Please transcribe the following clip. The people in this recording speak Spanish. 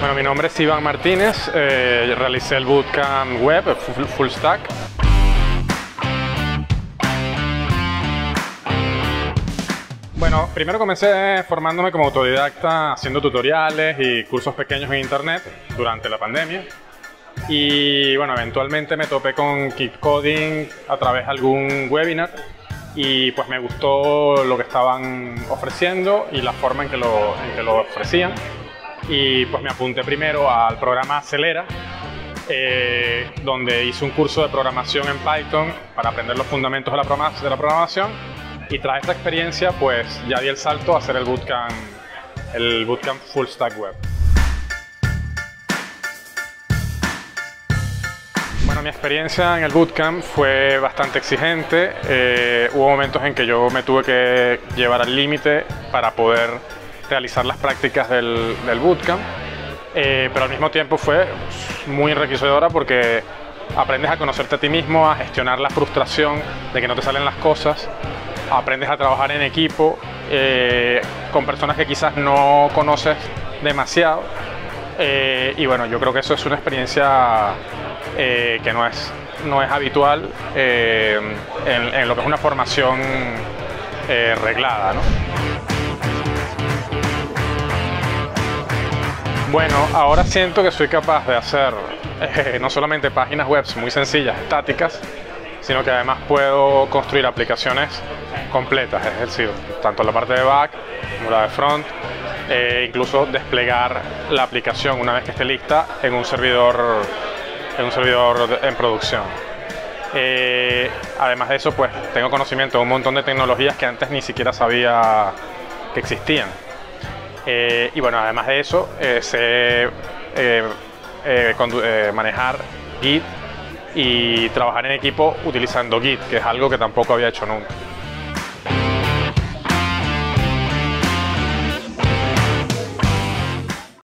Bueno, mi nombre es Iván Martínez, eh, realicé el bootcamp web, full, full stack. Bueno, primero comencé formándome como autodidacta haciendo tutoriales y cursos pequeños en internet durante la pandemia. Y bueno, eventualmente me topé con Keep Coding a través de algún webinar y pues me gustó lo que estaban ofreciendo y la forma en que lo, en que lo ofrecían. Y pues me apunté primero al programa Acelera, eh, donde hice un curso de programación en Python para aprender los fundamentos de la, de la programación y tras esta experiencia pues ya di el salto a hacer el bootcamp, el bootcamp Full Stack Web. Bueno, mi experiencia en el bootcamp fue bastante exigente. Eh, hubo momentos en que yo me tuve que llevar al límite para poder realizar las prácticas del, del bootcamp, eh, pero al mismo tiempo fue muy enriquecedora porque aprendes a conocerte a ti mismo, a gestionar la frustración de que no te salen las cosas, aprendes a trabajar en equipo eh, con personas que quizás no conoces demasiado. Eh, y bueno, yo creo que eso es una experiencia eh, que no es, no es habitual en, en, lo que es una formación reglada. ¿no? Bueno, ahora siento que soy capaz de hacer no solamente páginas web muy sencillas, estáticas, sino que además puedo construir aplicaciones completas, es decir, tanto la parte de back como la de front, e incluso desplegar la aplicación una vez que esté lista en un servidor en, un servidor en producción. Eh, además de eso, pues tengo conocimiento de un montón de tecnologías que antes ni siquiera sabía que existían. Eh, y bueno, además de eso, sé manejar Git y trabajar en equipo utilizando Git, que es algo que tampoco había hecho nunca.